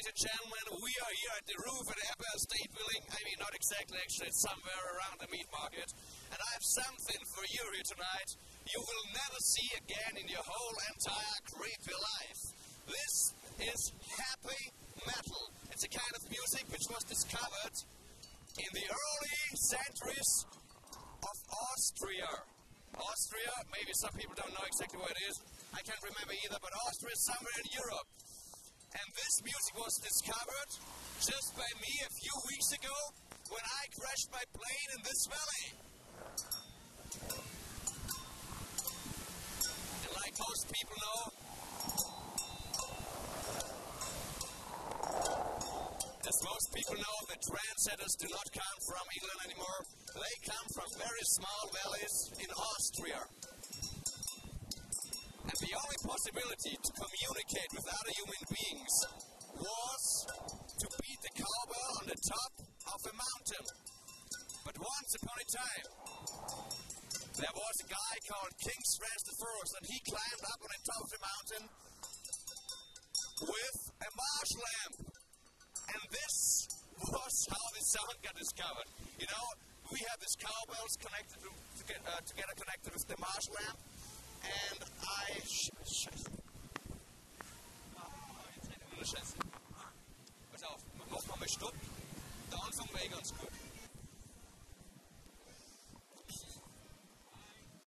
and gentlemen, we are here at the roof at Empire State Building. I mean, not exactly, actually, it's somewhere around the meat market. And I have something for you here tonight you will never see again in your whole entire creepy life. This is happy metal. It's a kind of music which was discovered in the early centuries of Austria. Austria, maybe some people don't know exactly where it is. I can't remember either, but Austria is somewhere in Europe. This music was discovered just by me a few weeks ago when I crashed my plane in this valley. And like most people know, as most people know, the trendsetters do not come from England anymore. They come from very small valleys in Austria. And the only possibility to communicate without a human beings once upon a time, there was a guy called King Francis the First, and he climbed up on the top of the mountain with a Marshall amp. And this was how the sound got discovered. You know, we have these cowbells connected to, to get, uh, together connected with the Marshall amp, and I... Sh- sh- oh,